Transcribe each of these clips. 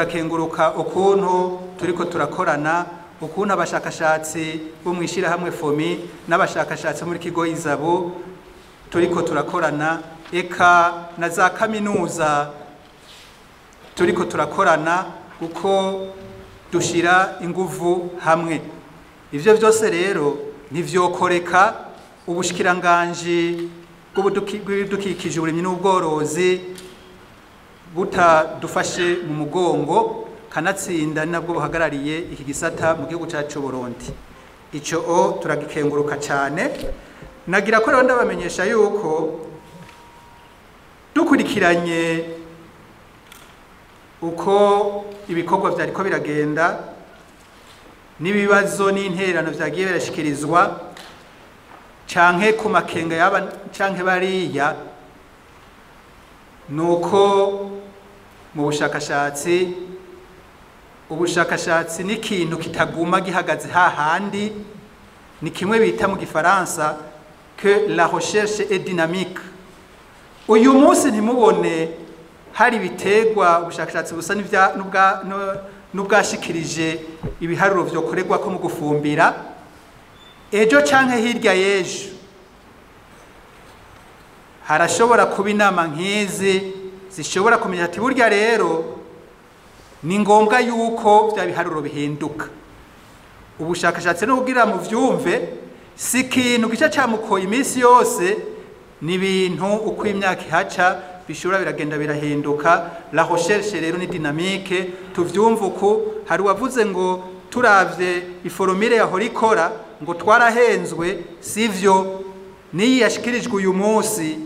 turakenguruka ukuntu turiko turakorana ukuntu abashakashatsi bo mu ishyirahamwe fomi n'abashakashatsi muri kigo izabu turiko turakorana. Eka na za kaminuza turiko turakorana kuko dushira inguvu hamwe. Ivyo byose rero ntivyokoreka ubushikiranganji bw'ibidukikije uburimyi n'ubworozi butadufashe mu mugongo kanatsinda nabwo buhagarariye iki gisata mu gihugu cyacu Burundi icyo o turagikenguruka cyane nagira ko rero ndabamenyesha yuko dukurikiranye uko ibikorwa byari ko biragenda n'ibibazo n'intererano byagiye birashyikirizwa canke ku makenga yaba canke bariya ni uko mu bushakashatsi. Ubushakashatsi ni ikintu kitaguma gihagaze hahandi ni kimwe bita mu gifaransa que la recherche est dynamique. Uyu munsi ntimubone hari ibitegwa ubushakashatsi busa n'ubwashikirije ibiharuro byokorerwa ko mu gufumbira. Ejo canke hirya y'ejo. Harashobora kuba inama nk'izi zishobora kumenya ati burya rero ni ngombwa yuko bya biharuro bihinduka. Ubushakashatsi no kugira mu byumve si ikintu gica cyamukoye iminsi yose ni ibintu uko imyaka ihaca bishobora biragenda birahinduka. La recherche rero ni dynamique tuvyumva uku hari uwavuze ngo turavye iforomire yahora ikora ngo twarahenzwe sivyo niyi yashikirijwe uyu munsi.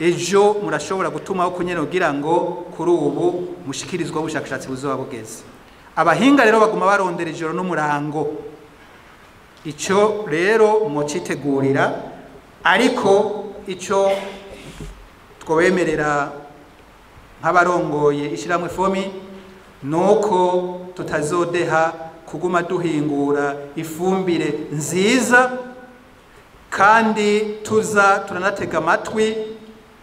Ejo murashobora gutumaho kunyene kugira ngo kuri ubu mushikirizwa ubushakashatsi buzoba bugeze. Abahinga rero baguma barondera ijoro n'umurango. Ico rero mwocitegurira ariko ico twobemerera nk'abarongoye ishyirahamwe fomi ni uko tutazodeha kuguma duhingura ifumbire nziza kandi tuza turanatega amatwi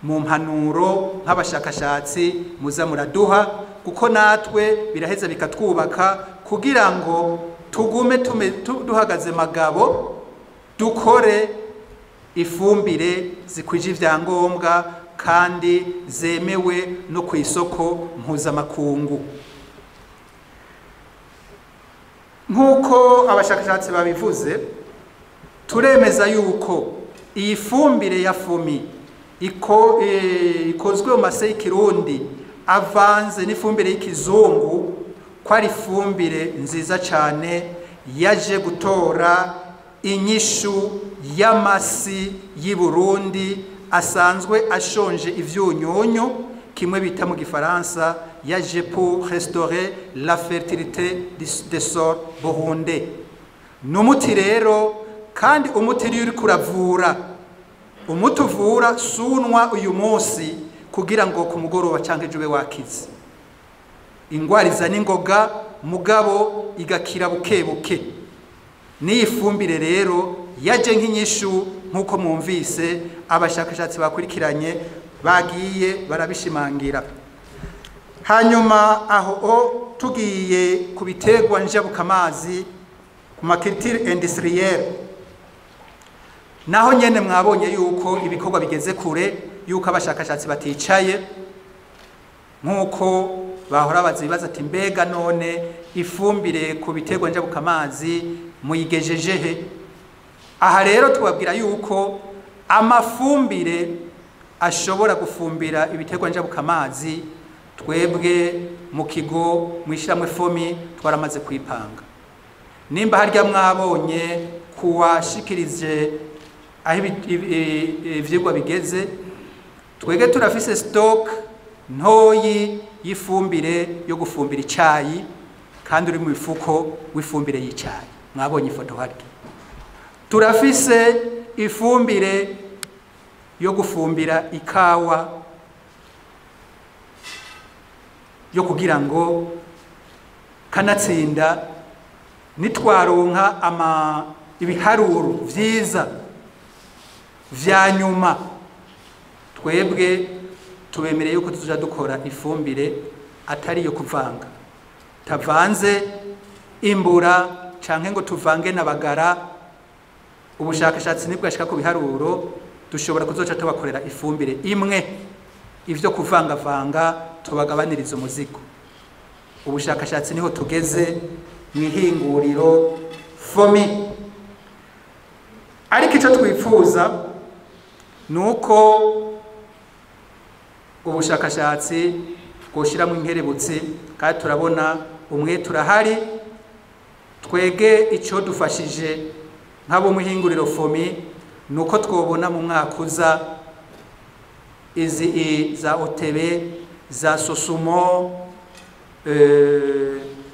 mu mpanuro nk'abashakashatsi muza muraduha kuko natwe biraheza bikatwubaka kugira ngo tugume duhagaze magabo dukore ifumbire zikwije ibyangombwa kandi zemewe no ku isoko mpuzamakungu. Nk'uko abashakashatsi babivuze turemeza yuko iyi fumbire ya fumi ikozwe mu mase y'ikirundi. Avanze n'ifumbire y'ikizungu ko ari ifumbire nziza cyane yaje gutora inyishu y'amasi y'i Burundi asanzwe ashonje ivyunyunyu kimwe bita mu gifaransa yaje pour restaurer la fertilité des sols burundais. Ni umuti rero kandi umuti uri kuravura umuti uvura sunwa uyu munsi kugira ngo ku mugoroba cyangwa ejo ube wakize. Ingwara izana ingoga mugabo igakira buke buke n'iyi fumbire rero yaje nk'inyishu nk'uko mwumvise abashakashatsi bakurikiranye bagiye barabishimangira. Hanyuma aho tugiye ku biterwa njabukamazi ku makiritire indisiriyeri naho nyine mwabonye yuko ibikorwa bigeze kure yuko abashakashatsi baticaye nk'uko bahora bazibaza ati mbega none ifumbire ku biterwa njabukamazi muyigejeje he? Aha rero tubabwira yuko amafumbire ashobora gufumbira ibiterwa njabukamazi twebwe mu kigo mu ishyirahamwe fomi twaramaze kwipanga. Nimba harya mwabonye kuwashikirije aho ibyigwa bigeze twebwe turafise sitoke ntoyi y'ifumbire yo gufumbira icyayi kandi uri mu mifuko w'ifumbire y'icyayi mwabonye ifoto harya. Turafise ifumbire yo gufumbira ikawa yo kugira ngo kanatsinda. Nitwaronka ibiharuro vyiza. Vya nyuma. Twebwe tubemereye yuko tuja dukora ifumbire atari iyo kuvanga. Tavanze imbura canke ngo tuvange na bagara ubushakashatsi nibwashika ku biharuro dushobora kuzoca tubakorera ifumbire imwe. Ivyo kuvangavanga tubagabaniriza umuzigo. Ubushakashatsi ni ho tugeze mu ihinguriro fomi. Ariko icyo twifuza ni uko ubushakashatsi bwoshyiramo inkerebutsi kandi turabona umwe turahari twege icyo dufashije nk'abo mu ihinguriro fomi ni uko twobona mu mwaka uza izi za otebe za sosumo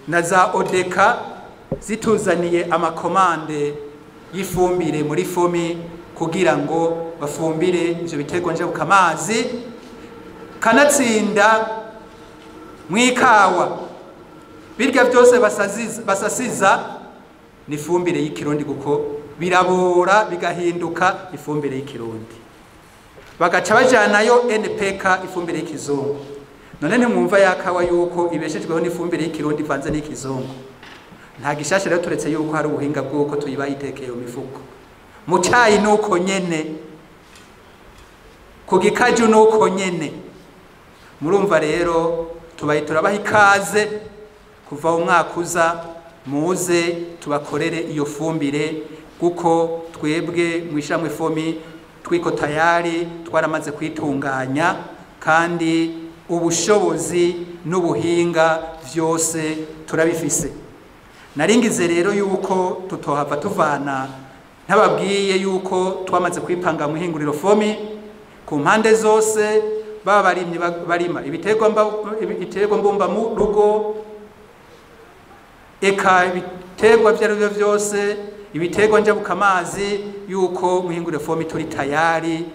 na za odeka zituzaniye amakomande y'ifumbire muri fomi kugira ngo bafumbire ibyo biterwa njabuka amazi kanatsinda mu ikawa birya byose basasiza ni ifumbire y'ikirundi kuko birabora bigahinduka ifumbire y'ikirundi. Bagaca bajyanayo npk ifumbire y'ikizungu. None ntimwumva ya kawa yuko ibeshejweho n'ifumbire y'ikirundi ivanze n'ikizungu. Nta gishasha rero turetse yuko hari ubuhinga bw'uko tuyiba yitekeye mu mifuko. Mu cyayi ni uko nyene. Ku gikaju ni uko nyene. Murumva rero tubaye turabaha ikaze kuva umwaka uza muze tubakorere iyo fumbire kuko twebwe mu ishamwe fomi twiko tayari twaramaze kwitunganya kandi ubushobozi n'ubuhinga byose turabifise. Naringize rero yuko tutohava tuvana ntababwiye yuko twamaze kwipanga mu ihinguriro fomi. Ku mpande zose baba barimye barima. Ibiterwa mbumba mu rugo eka ibiterwa ibyo ari byo byose ibiterwa njabuka amazi yuko mu ihinguriro fomi turi tayari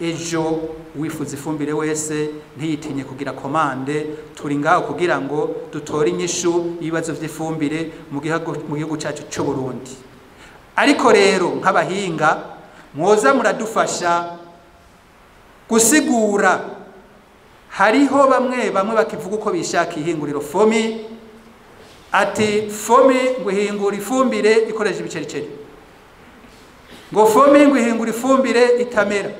ejo wifuza ifumbire wese ntiyitinye kugira komande. Turi ngaho kugira ngo dutore inyishu y'ibibazo by'ifumbire mu gihugu cyacu cy'u Burundi ariko rero nk'abahinga mwoza muradufasha gusigura. Hariho bamwe bamwe bakivuga uko bishaka ihinguriro. Fomi ati fomi ngo ihingura ifumbire ikoresha ibicericeri. Ngo fomi ngo ihingura ifumbire itamera.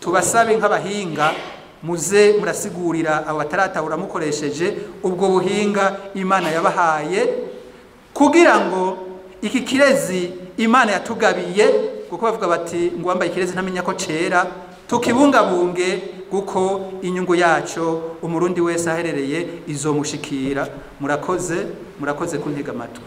Tubasabe nk'abahinga muze murasigurira abo bataratahura mukoresheje ubwo buhinga imana yabahaye kugira ngo iki kirezi imana yatugabiye kuko bavuga bati ngo wambaye ikirezi ntamenya ko cera tukibungabunge kuko inyungu yacu umurundi wese aherereye izomushikira. Murakoze murakoze kuntega amatwi.